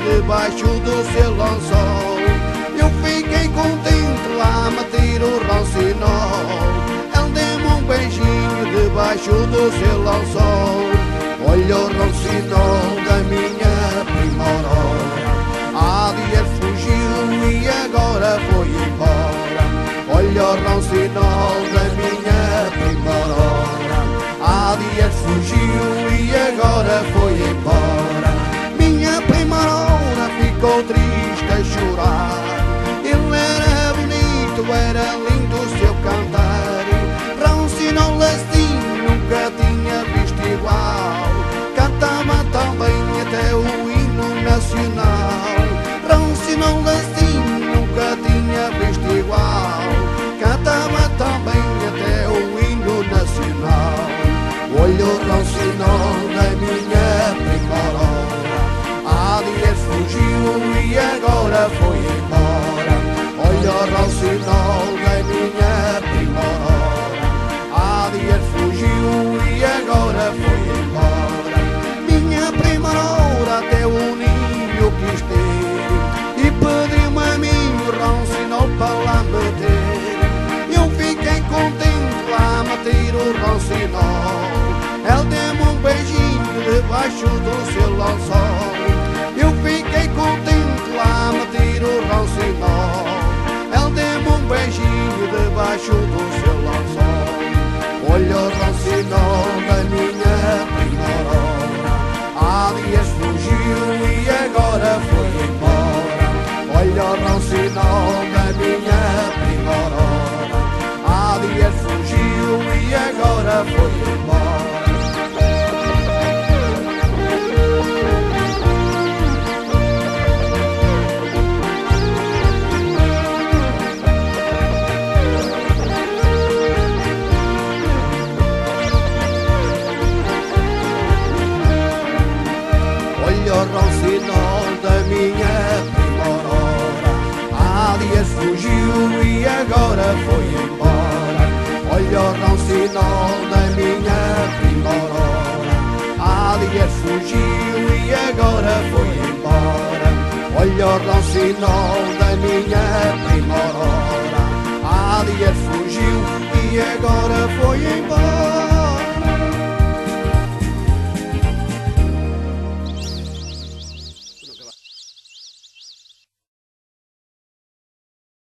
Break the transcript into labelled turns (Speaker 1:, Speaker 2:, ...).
Speaker 1: debaixo do seu lençol. Eu fiquei contente lá meter o rancinol Ele deu-me um beijinho debaixo do seu lençol. Olha o rancinol da minha primorosa Há dias fugiu e agora foi embora. Olha o rancinol da minha primorosa Há dias fugiu era lindo o seu sinal Ela deu um beijinho debaixo do seu lençol. logo o sinal da minha primora. A Alier fugiu e agora foi embora.